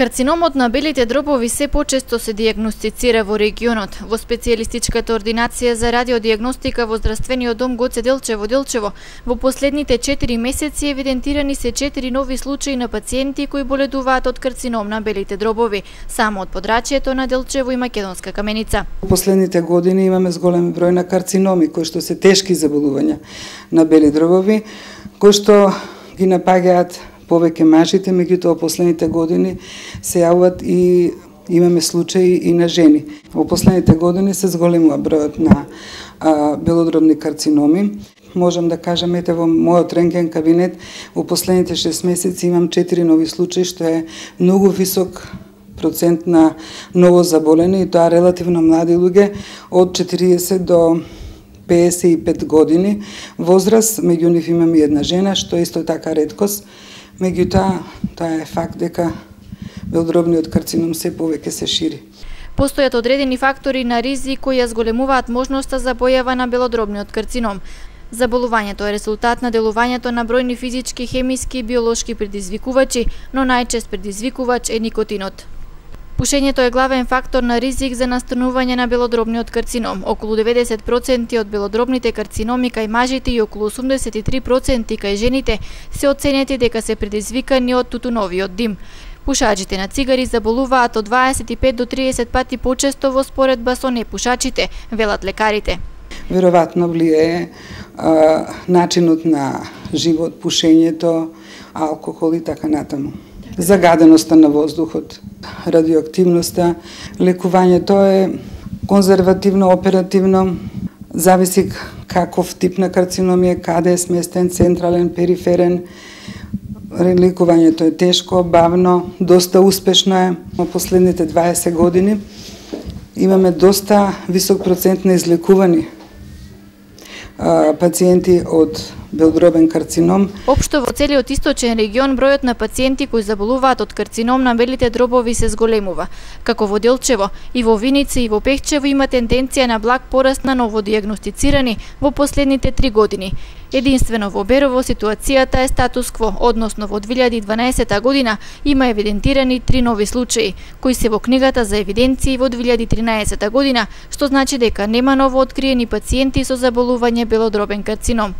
Карциномот на белите дробови се почесто се диагностицира во регионот. Во специјалистичката ординација за радиодиагностика во здравствениот дом Гоце Делчево Делчево, во последните 4 месеци евидентирани се 4 нови случаи на пациенти кои боледуваат од карцином на белите дробови, само од подрачјето на Делчево и Македонска каменица. Во последните години имаме зголем број на карциноми кои што се тешки заболувања на бели дробови, кои што ги напагаат повеќе мажите, меѓутоа последните години се јавуваат и имаме случаи и на жени. Во последните години се зголемува бројот на а, белодробни карциноми. Можам да кажам, ете во мојот рентген кабинет во последните 6 месеци имам 4 нови случаи, што е многу висок процент на ново заболени и тоа релативно млади луѓе од 40 до 55 години возраст, меѓу нив имам и една жена, што е исто така редкост. Меѓутоа, тоа е факт дека белодробниот карцином се повеќе се шири. Постојат одредени фактори на ризик кои ја зголемуваат можноста за појава на белодробниот карцином. Заболувањето е резултат на делувањето на бројни физички, хемиски и биолошки предизвикувачи, но најчест предизвикувач е никотинот. Пушењето е главен фактор на ризик за настанување на белодробниот карцином. Околу 90% од белодробните карциноми кај мажите и околу 83% кај жените се оценети дека се предизвикани од тутуновиот дим. Пушачите на цигари заболуваат од 25 до 30 пати почесто во споредба со непушачите, велат лекарите. Веројатно влијае начинот на живот, пушењето, алкохол и така натаму загаденоста на воздухот, радиоактивноста. Лекувањето е конзервативно, оперативно, зависи каков тип на карцином е, каде е сместен, централен, периферен. Лекувањето е тешко, бавно, доста успешно е. Во последните 20 години имаме доста висок процент на излекувани пациенти од белодробен карцином. Општо во целиот источен регион бројот на пациенти кои заболуваат од карцином на белите дробови се зголемува. Како во Делчево, и во Виници и во Пехчево има тенденција на благ пораст на новодиагностицирани во последните три години. Единствено во Берово ситуацијата е статус кво, односно во 2012 година има евидентирани три нови случаи, кои се во книгата за евиденции во 2013 година, што значи дека нема ново откриени пациенти со заболување белодробен карцином.